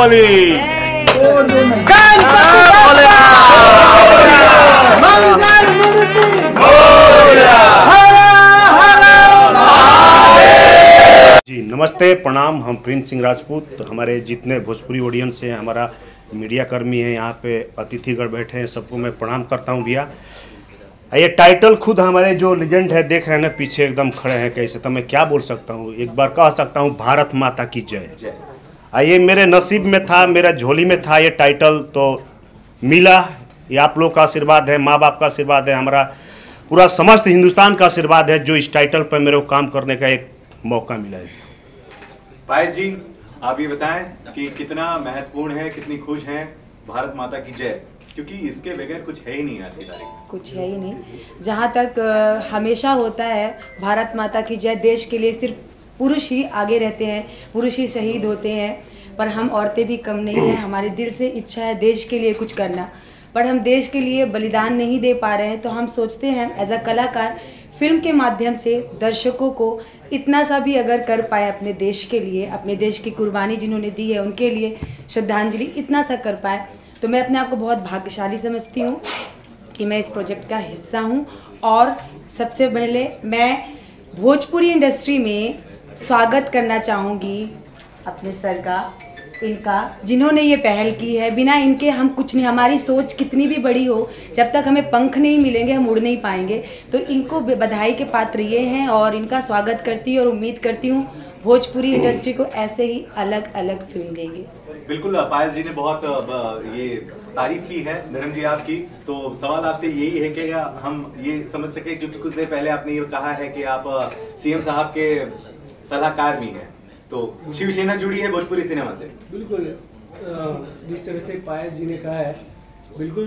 जय जी नमस्ते प्रणाम। हम प्रिंस सिंह राजपूत तो हमारे जितने भोजपुरी ऑडियंस हैं हमारा मीडिया कर्मी है यहाँ पे अतिथिगढ़ बैठे हैं सबको मैं प्रणाम करता हूँ भैया। ये टाइटल खुद हमारे जो लेजेंड है देख रहे हैं ना पीछे एकदम खड़े हैं कैसे? तो मैं क्या बोल सकता हूँ? एक बार कह सकता हूँ भारत माता की जय। ये मेरे नसीब में था मेरा झोली में था ये टाइटल तो मिला। ये आप लोग का आशीर्वाद है माँ बाप का आशीर्वाद है हमारा पूरा समस्त हिंदुस्तान का आशीर्वाद है जो इस टाइटल पर मेरे को काम करने का एक मौका मिला है। पायस जी आप ये बताएँ कि कितना महत्वपूर्ण है कितनी खुश हैं भारत माता की जय। क्योंकि इसके बगैर कुछ है ही नहीं आज की तारीख। में कुछ है ही नहीं। जहाँ तक हमेशा होता है भारत माता की जय देश के लिए सिर्फ़ पुरुष ही आगे रहते हैं, पुरुष ही शहीद होते हैं, पर हम औरतें भी कम नहीं हैं। हमारे दिल से इच्छा है देश के लिए कुछ करना। पर हम देश के लिए बलिदान नहीं दे पा रहे हैं तो हम सोचते हैं एज अ कलाकार फ़िल्म के माध्यम से दर्शकों को इतना सा भी अगर कर पाए अपने देश के लिए, अपने देश की कुर्बानी जिन्होंने दी है, उनके लिए श्रद्धांजलि इतना सा कर पाए तो मैं अपने आप को बहुत भाग्यशाली समझती हूँ कि मैं इस प्रोजेक्ट का हिस्सा हूँ। और सबसे पहले मैं भोजपुरी इंडस्ट्री में स्वागत करना चाहूँगी अपने सर का, इनका, जिन्होंने ये पहल की है। बिना इनके हम कुछ नहीं, हमारी सोच कितनी भी बड़ी हो, जब तक हमें पंख नहीं मिलेंगे, हम उड़ नहीं पाएँगे। तो इनको बधाई के पात्र ये हैं और इनका स्वागत करती हूँ और उम्मीद करती हूँ भोजपुरी इंडस्ट्री को ऐसे ही अलग अलग फ़िल्म देंगे। बिल्कुल, पायस जी ने बहुत ये तारीफ़ की है, धर्म जी आपकी। तो सवाल आपसे यही है कि हम ये समझ सके, क्योंकि कुछ देर पहले आपने ये कहा है कि आप सीएम साहब के सलाहकार भी हैं। तो शिवसेना जुड़ी है भोजपुरी सिनेमा से। बिल्कुल जिस तरह से पायस जी ने कहा है बिल्कुल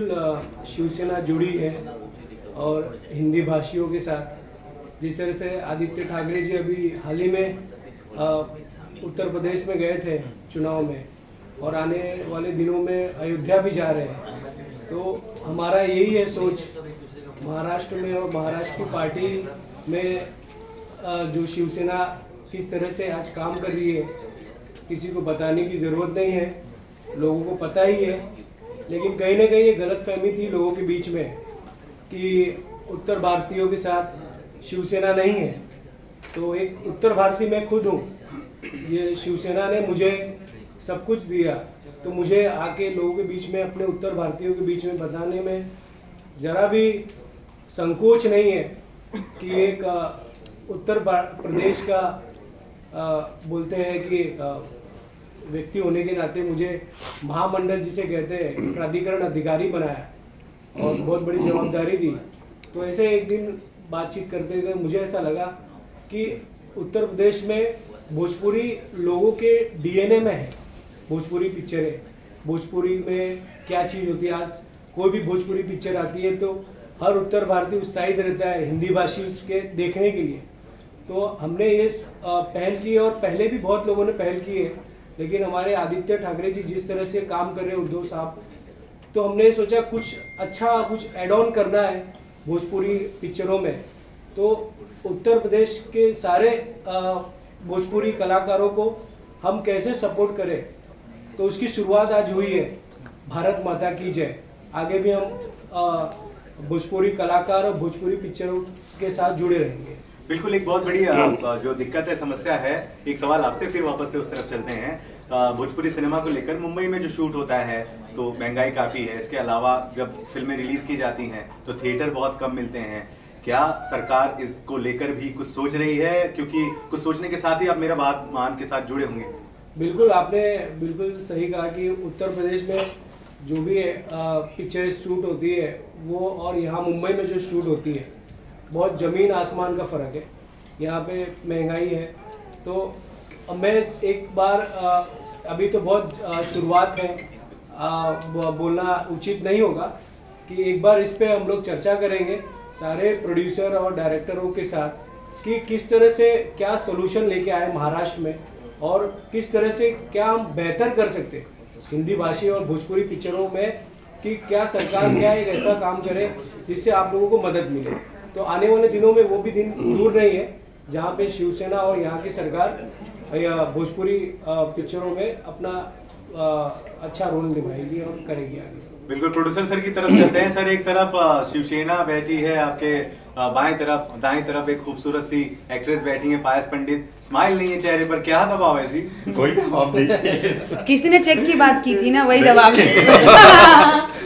शिवसेना जुड़ी है और हिंदी भाषियों के साथ। जिस तरह से आदित्य ठाकरे जी अभी हाल ही में उत्तर प्रदेश में गए थे चुनाव में और आने वाले दिनों में अयोध्या भी जा रहे हैं। तो हमारा यही है सोच महाराष्ट्र में और महाराष्ट्र की पार्टी में जो शिवसेना किस तरह से आज काम कर रही है, किसी को बताने की ज़रूरत नहीं है, लोगों को पता ही है, लेकिन कहीं ना कहीं ये गलत फहमी थी लोगों के बीच में कि उत्तर भारतीयों के साथ शिवसेना नहीं है। तो एक उत्तर भारतीय मैं खुद हूँ, ये शिवसेना ने मुझे सब कुछ दिया तो मुझे आके लोगों के बीच में, अपने उत्तर भारतीयों के बीच में बताने में ज़रा भी संकोच नहीं है कि एक उत्तर प्रदेश का बोलते हैं कि व्यक्ति होने के नाते मुझे महामंडल जिसे कहते हैं, प्राधिकरण अधिकारी बनाया और बहुत बड़ी जवाबदारी दी। तो ऐसे एक दिन बातचीत करते हुए मुझे ऐसा लगा कि उत्तर प्रदेश में भोजपुरी लोगों के डीएनए में है। भोजपुरी पिक्चरें, भोजपुरी में क्या चीज़ होती है? आज कोई भी भोजपुरी पिक्चर आती है तो हर उत्तर भारतीय उत्साहित रहता है हिंदी भाषी उसके देखने के लिए। तो हमने ये पहल की है और पहले भी बहुत लोगों ने पहल की है। लेकिन हमारे आदित्य ठाकरे जी जिस तरह से काम कर रहे हैं, उद्धव साहब तो हमने सोचा कुछ अच्छा कुछ एड ऑन करना है भोजपुरी पिक्चरों में। तो उत्तर प्रदेश के सारे भोजपुरी कलाकारों को हम कैसे सपोर्ट करें? तो उसकी शुरुआत आज हुई है। भारत माता की जय। आगे भी हम भोजपुरी कलाकार और भोजपुरी पिक्चरों के साथ जुड़े रहेंगे। बिल्कुल एक बहुत बड़ी जो दिक्कत है समस्या है एक सवाल आपसे फिर वापस से उस तरफ़ चलते हैं। भोजपुरी सिनेमा को लेकर मुंबई में जो शूट होता है तो महँगाई काफ़ी है। इसके अलावा जब फ़िल्में रिलीज़ की जाती हैं तो थिएटर बहुत कम मिलते हैं। क्या सरकार इसको लेकर भी कुछ सोच रही है? क्योंकि कुछ सोचने के साथ ही आप मेरा बात मान के साथ जुड़े होंगे। बिल्कुल आपने बिल्कुल सही कहा कि उत्तर प्रदेश में जो भी पिक्चर शूट होती है वो और यहाँ मुंबई में जो शूट होती है बहुत ज़मीन आसमान का फ़र्क है। यहाँ पे महँगाई है। तो मैं एक बार अ, अभी तो बहुत शुरुआत है ब- बोलना उचित नहीं होगा कि एक बार इस पर हम लोग चर्चा करेंगे सारे प्रोड्यूसर और डायरेक्टरों के साथ कि किस तरह से क्या सोल्यूशन लेके आए महाराष्ट्र में और किस तरह से क्या हम बेहतर कर सकते हिंदी भाषी और भोजपुरी पिक्चरों में कि क्या सरकार क्या एक ऐसा काम करे जिससे आप लोगों को मदद मिले। तो आने वाले दिनों में वो भी दिन दूर नहीं है जहाँ पे शिवसेना और यहाँ की सरकार या भोजपुरी पिक्चरों में अपना अच्छा रोल निभाएगी और करेगी आगे। बिल्कुल प्रोड्यूसर सर की तरफ़ चलते हैं। सर एक तरफ़ शिवसेना बैठी है आपके बाएँ तरफ़ दाएँ तरफ़ एक खूबसूरत सी एक्ट्रेस बैठी है पायस पंडित। स्माइल नहीं है चेहरे पर क्या दबाव है जी कोई दबाव नहीं किसी ने चेक की बात की थी ना वही दबाव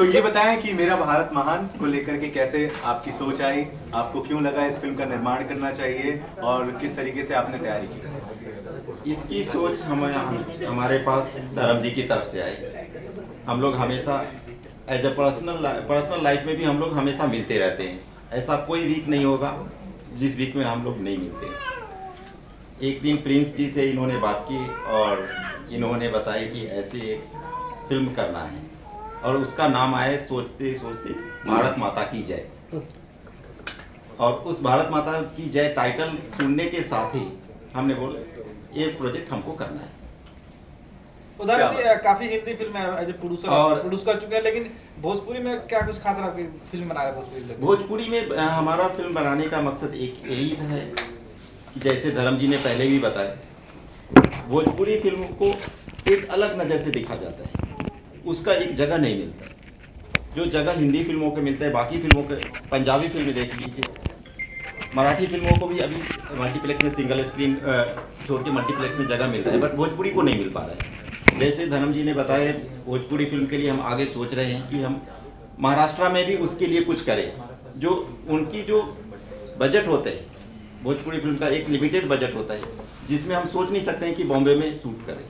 तो ये बताएँ कि मेरा भारत महान को लेकर के कैसे आपकी सोच आई? आपको क्यों लगा इस फ़िल्म का निर्माण करना चाहिए? और किस तरीके से आपने तैयारी की? इसकी सोच हम हमारे पास धर्म जी की तरफ़ से आई। हम लोग हमेशा, as a personal personal life में भी हम लोग हमेशा मिलते रहते हैं। ऐसा कोई वीक नहीं होगा, जिस वीक में हम लोग नहीं मिलते। एक दिन प्रिंस जी से इन्होंने बात की और इन्होंने बताया कि ऐसे एक फ़िल्म करना है। और उसका नाम आया सोचते सोचते भारत माता की जय। और उस भारत माता की जय टाइटल सुनने के साथ ही हमने बोले ये प्रोजेक्ट हमको करना है। उधर काफ़ी हिंदी फ़िल्म ए प्रोड्यूसर और- प्रोड्यूस कर चुके हैं लेकिन भोजपुरी में क्या कुछ खास आपकी फ़िल्म बना रहे हैं भोजपुरी भोजपुरी में हमारा फ़िल्म बनाने का मकसद एक यही है कि जैसे धर्म जी ने पहले भी बताया। भोजपुरी फ़िल्म को एक अलग नज़र से देखा जाता है। उसका एक जगह नहीं मिलता। जो जगह हिंदी फ़िल्मों के मिलते हैं, बाकी फ़िल्मों के, पंजाबी फ़िल्म देख लीजिए। मराठी फ़िल्मों को भी अभी मल्टीप्लेक्स में सिंगल स्क्रीन छोटे मल्टीप्लेक्स में जगह मिल रहा है बट भोजपुरी को नहीं मिल पा रहा है। जैसे धर्म जी ने बताया, भोजपुरी फ़िल्म के लिए हम आगे सोच रहे हैं कि हम महाराष्ट्र में भी उसके लिए कुछ करें। जो उनकी जो बजट होते हैं, भोजपुरी फ़िल्म का एक लिमिटेड बजट होता है, जिसमें हम सोच नहीं सकते हैं कि बॉम्बे में शूट करें।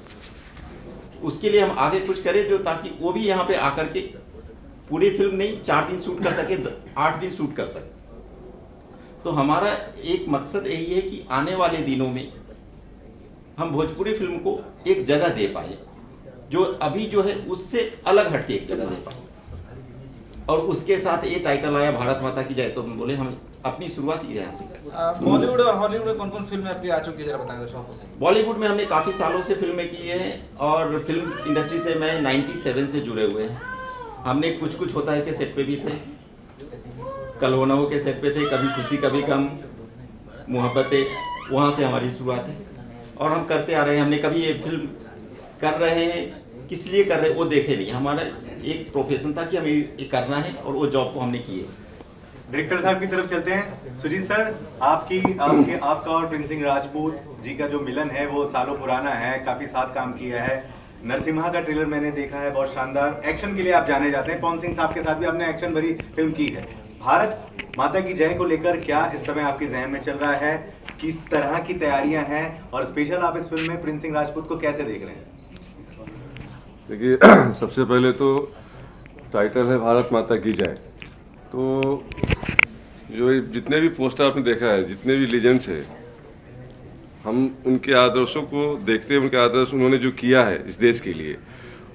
उसके लिए हम आगे कुछ करें जो ताकि वो भी यहाँ पे आकर के पूरी फ़िल्म नहीं, चार दिन शूट कर सके आठ दिन शूट कर सके। तो हमारा एक मकसद यही है कि आने वाले दिनों में हम भोजपुरी फ़िल्म को एक जगह दे पाए, जो अभी जो है उससे अलग हटके एक जगह दे पाए। और उसके साथ ये टाइटल आया भारत माता की जय। तो हम बोले हम अपनी शुरुआत ही यहाँ से बॉलीवुड और हॉलीवुड में कौन कौन फ़िल्म आपकी आ चुकी है जरा बताएँ दर्शकों बॉलीवुड में हमने काफ़ी सालों से फ़िल्में की हैं और फ़िल्म इंडस्ट्री से मैं 97 से जुड़े हुए हैं। हमने कुछ कुछ होता है के सेट पे भी थे। कल होना के सेट पे थे कभी खुशी कभी कम मोहब्बतें वहाँ से हमारी शुरुआत है। और हम करते आ रहे हैं हमने कभी ये फ़िल्म कर रहे हैं किस लिए कर रहे वो देखे नहीं। हमारा एक प्रोफेशन था कि हमें करना है और वो जॉब को हमने किए डायरेक्टर साहब की तरफ़ चलते हैं। सुजीत सर, आपकी, आपके, आपका और प्रिंस सिंह राजपूत जी का जो मिलन है, वो सालों पुराना है, काफ़ी साथ काम किया है। नरसिम्हा का ट्रेलर मैंने देखा है, बहुत शानदार। एक्शन के लिए आप जाने जाते हैं। पवन सिंह साहब के साथ भी आपने एक्शन भरी फ़िल्म की है। भारत माता की जय को लेकर क्या इस समय आपके जहन में चल रहा है? किस तरह की तैयारियाँ हैं? और स्पेशल आप इस फ़िल्म में प्रिंस सिंह राजपूत को कैसे देख रहे हैं? देखिए, सबसे पहले तो टाइटल है भारत माता की जय। तो जो जितने भी पोस्टर आपने देखा है, जितने भी लीजेंड्स है, हम उनके आदर्शों को देखते हैं, उनके आदर्श उन्होंने जो किया है इस देश के लिए,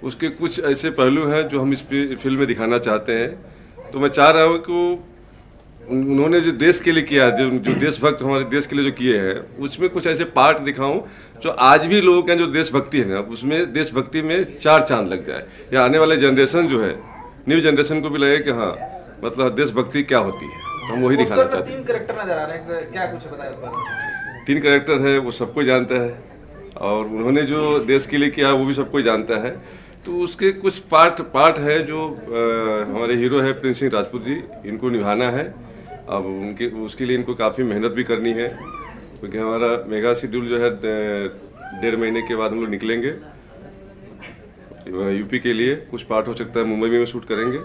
उसके कुछ ऐसे पहलू हैं जो हम इस फ़िल्म में दिखाना चाहते हैं। तो मैं चाह रहा हूँ कि उन्होंने जो देश के लिए किया, जो जो देशभक्त हमारे देश के लिए जो किए हैं, उसमें कुछ ऐसे पार्ट दिखाऊँ जो आज भी लोगों के जो देशभक्ति है ना उसमें देशभक्ति में चार चाँद लग जाए। या आने वाले जनरेशन जो है न्यू जनरेशन को भी लगे कि हाँ मतलब देशभक्ति क्या होती है? तो हम वही दिखाना चाहते हैं। तीन करेक्टर नज़र आ रहे हैं क्या कुछ उस बारे तीन करेक्टर है वो सबको जानता है और उन्होंने जो देश के लिए किया वो भी सबको जानता है। तो उसके कुछ पार्ट पार्ट है जो अ, हमारे हीरो है प्रिंस सिंह राजपूत जी इनको निभाना है। अब उनके उसके लिए इनको काफ़ी मेहनत भी करनी है। क्योंकि हमारा मेगा शेड्यूल जो है डेढ़ महीने के बाद हम लोग निकलेंगे। यूपी के लिए कुछ पार्ट हो सकता है मुंबई में शूट करेंगे।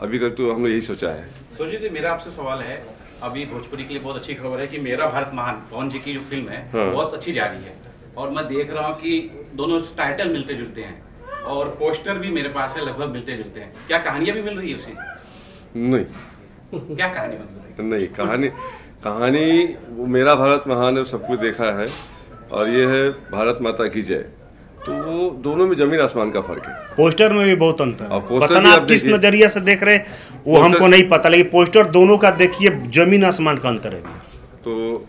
अभी तक तो हम लोग यही सोचा है। जी मेरा आपसे सवाल है अभी भोजपुरी के लिए बहुत अच्छी खबर है कि मेरा भारत महान पवन जी की जो फ़िल्म है हाँ। बहुत अच्छी जा रही है। और मैं देख रहा हूँ कि दोनों टाइटल मिलते जुलते हैं और पोस्टर भी मेरे पास है लगभग मिलते जुलते हैं। क्या कहानियाँ भी मिल रही है उसे? नहीं। क्या कहानी है नहीं कहानी कहानी वो मेरा भारत महान है सब कुछ देखा है और ये है भारत माता की जय। तो वो दोनों में ज़मीन आसमान का फ़र्क है। पोस्टर में भी बहुत अंतर है। पोस्टर पता ना आप किस। नज़रिया से देख रहे हैं वो हमको नहीं पता लेकिन पोस्टर दोनों का देखिए ज़मीन आसमान का अंतर है। तो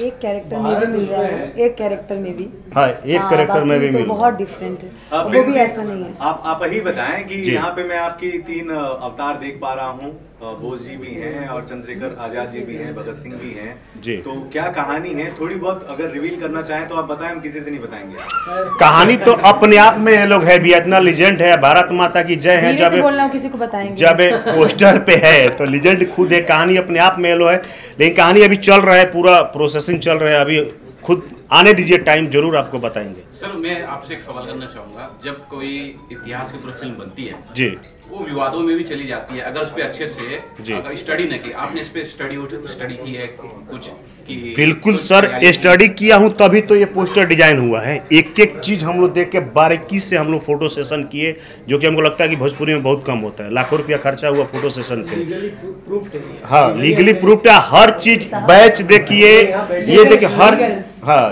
एक कैरेक्टर में भी मिल रहा है एक कैरेक्टर में भी। हाँ एक कैरेक्टर में भी तो मिल रहा बहुत डिफरेंट है। वो भी ऐसा नहीं है। आप आप ही बताएँ कि यहाँ पे मैं आपकी तीन अवतार देख पा रहा हूँ। बोस जी भी हैं और चंद्रशेखर आज़ाद जी भी हैं भगत सिंह भी हैं। जी। तो क्या कहानी है? थोड़ी बहुत अगर रिवील करना चाहें तो आप बताएँ हम किसी से नहीं बताएँगे। कहानी तो अपने आप में ये लोग है भी इतना लिजेंड है भारत माता की जय है जब से बोलना हूँ किसी को बताएँगे। जब पोस्टर पे है तो लिजेंड खुद है कहानी अपने आप में ये लो है। लेकिन कहानी अभी चल रहा है पूरा प्रोसेसिंग चल रहा है अभी खुद आने दीजिए टाइम ज़रूर आपको बताएँगे। सर मैं आपसे एक सवाल करना चाहूँगा। जब कोई इतिहास के ऊपर फ़िल्म बनती है जी। वो विवादों में भी चली जाती है अगर उस पर अच्छे से अगर स्टडी न की। आपने इस पे स्टडी स्टडी की है कुछ कि बिल्कुल सर? स्टडी किया हूँ तभी तो ये पोस्टर डिज़ाइन हुआ है। एक एक चीज़ हम लोग देख के बारीकी से हम लोग फ़ोटो सेशन किए जो कि हमको लगता है कि भोजपुरी में बहुत कम होता है। लाखों रुपया खर्चा हुआ फ़ोटो सेशन पे। लीगली प्रूफ हाँ लीगली प्रूफ है। हर चीज़ बैच देखिए ये देखिए हर हाँ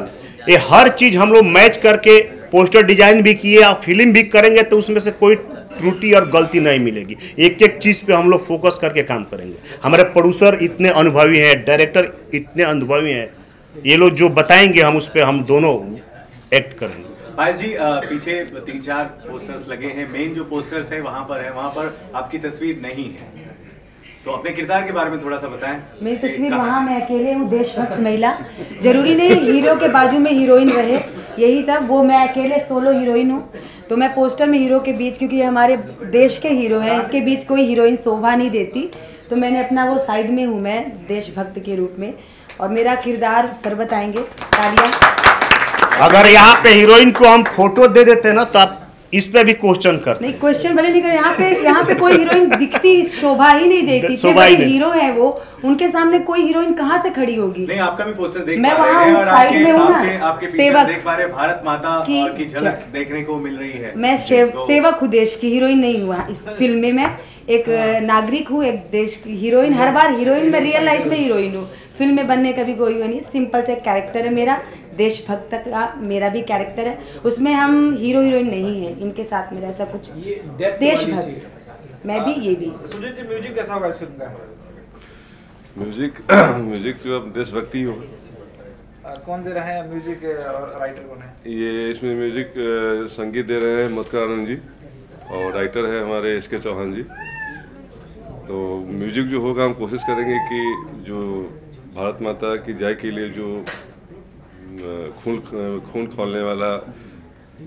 ये हर चीज़ हम लोग मैच करके पोस्टर डिज़ाइन भी किए और फ़िल्म भी करेंगे तो उसमें से कोई त्रुटि और गलती नहीं मिलेगी। एक एक चीज़ पे हम लोग फोकस करके काम करेंगे। हमारे प्रोड्यूसर इतने अनुभवी हैं, डायरेक्टर इतने अनुभवी हैं। ये लोग जो बताएँगे, हम उस पर हम दोनों एक्ट करेंगे। भाई जी पीछे तीन चार पोस्टर्स लगे हैं। मेन जो पोस्टर्स है, वहाँ पर है। वहाँ पर आपकी तस्वीर नहीं है। तो अपने किरदार के बारे में थोड़ा सा बताएँ। मेरी तस्वीर वहाँ मैं अकेले हूँ देशभक्त महिला। ज़रूरी नहीं हीरो के बाजू में हीरोइन रहे। यही सब वो मैं अकेले सोलो हीरोइन हूँ। तो मैं पोस्टर में हीरो के बीच क्योंकि हमारे देश के हीरो हैं इसके बीच कोई हीरोइन शोभा नहीं देती। तो मैंने अपना वो साइड में हूँ मैं देशभक्त के रूप में। और मेरा किरदार सर बताएँगे तालियाँ। अगर यहाँ पे हीरोइन को हम फ़ोटो दे देते ना तो आप इस पे भी क्वेश्चन करते नहीं क्वेश्चन भले नहीं करो यहाँ पे यहाँ पे कोई हीरोइन दिखती शोभा ही नहीं देती शोभा ही हीरो है वो उनके सामने कोई हीरोइन कहाँ से खड़ी होगी? नहीं आपका भी पोस्टर देख मैं पा रहे हैं और आपके में हूँ आपके आपके पीछे सेवक। देख पा रहे भारत माता की और की झलक देखने को मिल रही है। मैं तो- सेवक हूँ देश की हीरोइन नहीं हुआ। इस फ़िल्म में मैं एक नागरिक हूँ एक देश की हीरोइन हर बार हीरोइन में रियल लाइफ में हीरोइन हूँ। फ़िल्म में बनने का भी कोई वो नहीं सिंपल से कैरेक्टर है मेरा देशभक्त का मेरा भी कैरेक्टर है। उसमें हम हीरो हीरोइन नहीं है इनके साथ मेरा ऐसा कुछ देशभक्त। मैं भी ये भी। सुजीत जी म्यूज़िक कैसा होगा इस फ़िल्म का? म्यूज़िक म्यूज़िक जो अब देशभक्ति हो अ, कौन दे रहे हैं म्यूज़िक और राइटर कौन है? ये इसमें म्यूज़िक संगीत दे रहे हैं मधुकर आनंद जी और राइटर है हमारे एस के चौहान जी। तो म्यूज़िक जो होगा हम कोशिश करेंगे कि जो भारत माता की जय के लिए जो खून खून खोलने वाला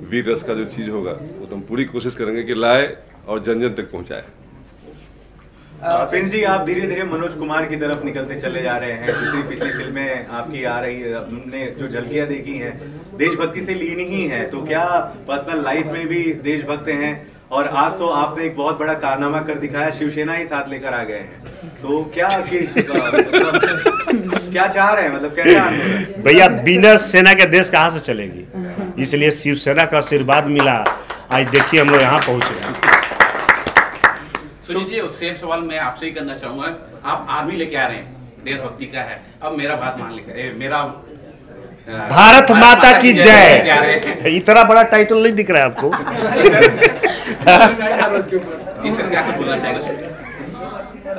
वीर रस का जो चीज़ होगा, वो तो हम पूरी कोशिश करेंगे कि लाए और जन जन तक पहुँचाए। प्रिंस जी, आप धीरे धीरे मनोज कुमार की तरफ़ निकलते चले जा रहे हैं। जितनी पिछली फ़िल्में आपकी आ रही हमने जो झलकियाँ देखी हैं, देशभक्ति से लीन ही है तो क्या पर्सनल लाइफ में भी देशभक्त हैं? और आज तो आपने एक बहुत बड़ा कारनामा कर दिखाया शिवसेना ही साथ लेकर आ गए हैं। तो क्या कि, मतलब, क्या चाह रहे हैं? मतलब आंदोलन भैया बिना सेना के देश कहाँ से चलेगी? इसलिए शिवसेना का आशीर्वाद मिला। आज देखिए हम लोग यहाँ पहुँच रहे हैं। सुनील जी सेम सवाल मैं आपसे ही करना चाहूँगा। आप आर्मी लेके आ रहे हैं। देशभक्ति का है। अब मेरा बात मान लेकर मेरा भारत माता की जय। इतना बड़ा टाइटल नहीं दिख रहा है आपको।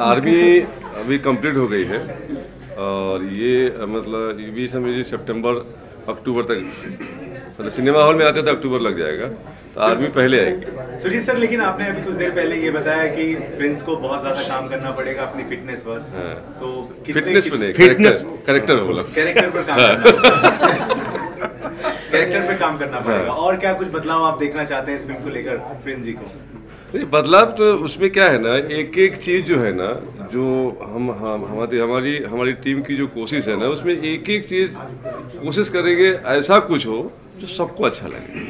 आर्मी अभी कंप्लीट हो गई है। और ये मतलब ये भी समझिए सितंबर अक्टूबर तक मतलब सिनेमा हॉल में आते तो अक्टूबर लग जाएगा तो आर्मी पहले आएगी। सुजीत सर लेकिन आपने अभी कुछ देर पहले ये बताया कि प्रिंस को बहुत ज़्यादा काम करना पड़ेगा अपनी फिटनेस पर। हाँ। तो फिटनेस पे नहीं Fitness- करेक्टर बोला कैरेक्टर पर काम करना कैरेक्टर पे काम करना पड़ेगा। और क्या कुछ बदलाव आप देखना चाहते हैं इस फ़िल्म को लेकर प्रिंस जी को? नहीं बदलाव तो उसमें क्या है ना एक एक चीज़ जो है ना जो हम हम हमारी हमारी हमारी टीम की जो कोशिश है ना उसमें एक एक चीज़ कोशिश करेंगे ऐसा कुछ हो जो सबको अच्छा लगे।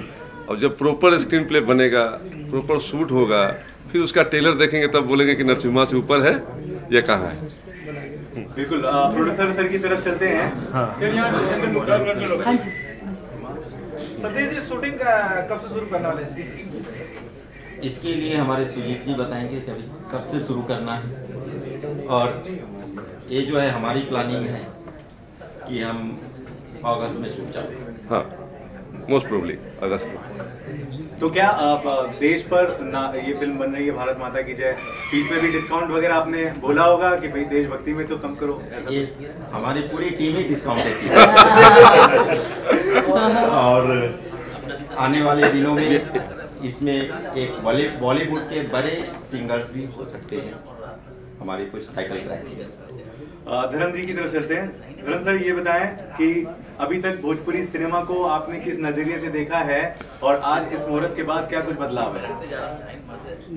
और जब प्रॉपर स्क्रीन प्ले बनेगा प्रॉपर शूट होगा फिर उसका टेलर देखेंगे तब बोलेंगे कि नरसिम्हा से ऊपर है या कहाँ है? बिल्कुल प्रोड्यूसर सर की तरफ़ चलते हैं। हाँ। जी हाँ जी। सतीश जी शूटिंग कब से शुरू करने वाले इसकी? इसके लिए हमारे सुजीत जी बताएँगे कभी कब से शुरू करना है। और ये जो है हमारी प्लानिंग है कि हम अगस्त में शूट चालू हाँ। मोस्ट प्रोबली अगस्त में तो क्या आप देश पर ना ये फ़िल्म बन रही है भारत माता की जय? फ़ीस में भी डिस्काउंट वगैरह आपने बोला होगा कि भाई देशभक्ति में तो कम करो ऐसा ये हमारी पूरी टीम ही डिस्काउंटेड है और आने वाले दिनों में इसमें एक बॉलीवुड के बड़े सिंगर्स भी हो सकते हैं। हमारी कुछ टाइटल ट्रैक धर्म जी की तरफ़ चलते हैं। धर्म सर, ये बताएँ कि अभी तक भोजपुरी सिनेमा को आपने किस नज़रिए से देखा है और आज इस मुहूर्त के बाद क्या कुछ बदलाव है?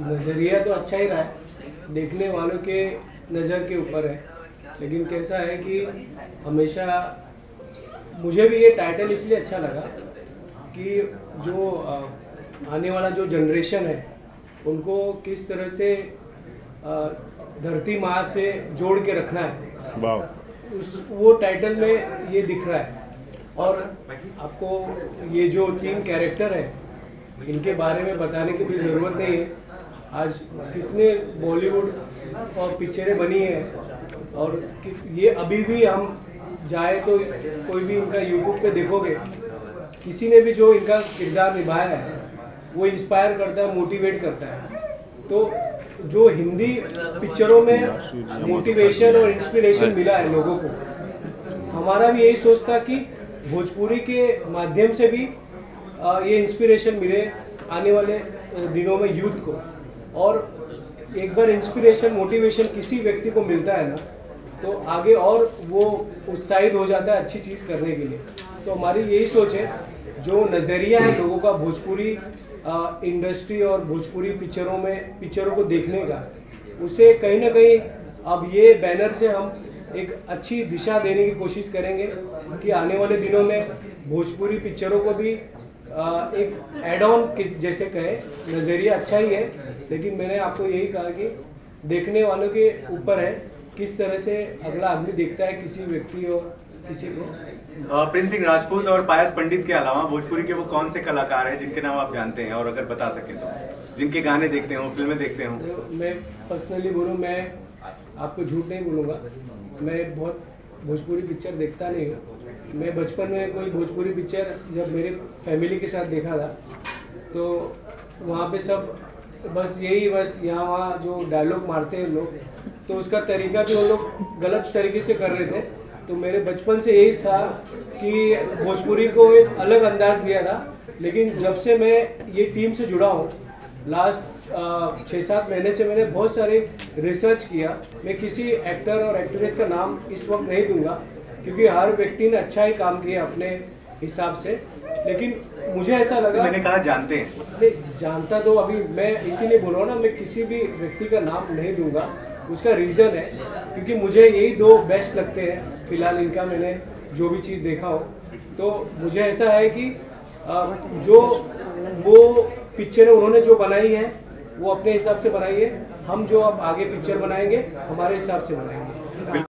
नज़रिया तो अच्छा ही रहा देखने वालों के नज़र के ऊपर है। लेकिन कैसा है कि हमेशा मुझे भी ये टाइटल इसलिए अच्छा लगा कि जो आने वाला जो जनरेशन है, उनको किस तरह से धरती माँ से जोड़ के रखना है। उस, वो टाइटल में ये दिख रहा है। और आपको ये जो तीन कैरेक्टर है, इनके बारे में बताने की भी ज़रूरत नहीं है। आज कितने बॉलीवुड और पिक्चरें बनी हैं। और ये अभी भी हम जाए तो कोई भी इनका यूट्यूब पे देखोगे, किसी ने भी जो इनका किरदार निभाया है, वो इंस्पायर करता है मोटिवेट करता है। तो जो हिंदी पिक्चरों में मोटिवेशन और इंस्पिरेशन मिला है लोगों को। हमारा भी यही सोच था कि भोजपुरी के माध्यम से भी ये इंस्पिरेशन मिले आने वाले दिनों में यूथ को। और एक बार इंस्पिरेशन मोटिवेशन किसी व्यक्ति को मिलता है ना तो आगे और वो उत्साहित हो जाता है अच्छी चीज़ करने के लिए। तो हमारी यही सोच है, जो नज़रिया है लोगों का, भोजपुरी इंडस्ट्री और भोजपुरी पिक्चरों में पिक्चरों को देखने का उसे कहीं ना कहीं अब ये बैनर से हम एक अच्छी दिशा देने की कोशिश करेंगे कि आने वाले दिनों में भोजपुरी पिक्चरों को भी आ, एक एड ऑन जैसे कहे नज़रिया अच्छा ही है लेकिन मैंने आपको यही कहा कि देखने वालों के ऊपर है किस तरह से अगला आदमी देखता है किसी व्यक्ति और किसी को? प्रिंस सिंह राजपूत और पायस पंडित के अलावा भोजपुरी के वो कौन से कलाकार हैं जिनके नाम आप जानते हैं? और अगर बता सकें तो। जिनके गाने देखते हो फ़िल्में देखते हो। तो मैं पर्सनली बोलूँ मैं आपको झूठ नहीं बोलूँगा। मैं बहुत भोजपुरी पिक्चर देखता नहीं हूँ। मैं बचपन में कोई भोजपुरी पिक्चर जब मेरे फैमिली के साथ देखा था तो वहाँ पे सब बस यही बस यहाँ वहाँ जो डायलॉग मारते हैं लोग तो उसका तरीका भी वो लोग गलत तरीके से कर रहे थे। तो मेरे बचपन से यही था कि भोजपुरी को एक अलग अंदाज दिया था। लेकिन जब से मैं ये टीम से जुड़ा हूँ लास्ट छः सात महीने से मैंने बहुत सारे रिसर्च किया। मैं किसी एक्टर और एक्ट्रेस का नाम इस वक्त नहीं दूँगा क्योंकि हर व्यक्ति ने अच्छा ही काम किया अपने हिसाब से। लेकिन मुझे ऐसा लगा मैंने कहा जानते हैं। नहीं जानता तो अभी मैं इसीलिए बोल रहा हूँ ना मैं किसी भी व्यक्ति का नाम नहीं दूँगा। उसका रीज़न है क्योंकि मुझे यही दो बेस्ट लगते हैं। फ़िलहाल इनका मैंने जो भी चीज़ देखा हो तो मुझे ऐसा है कि जो वो पिक्चरें उन्होंने जो बनाई है, वो अपने हिसाब से बनाई है। हम जो अब आगे पिक्चर बनाएँगे, हमारे हिसाब से बनाएँगे।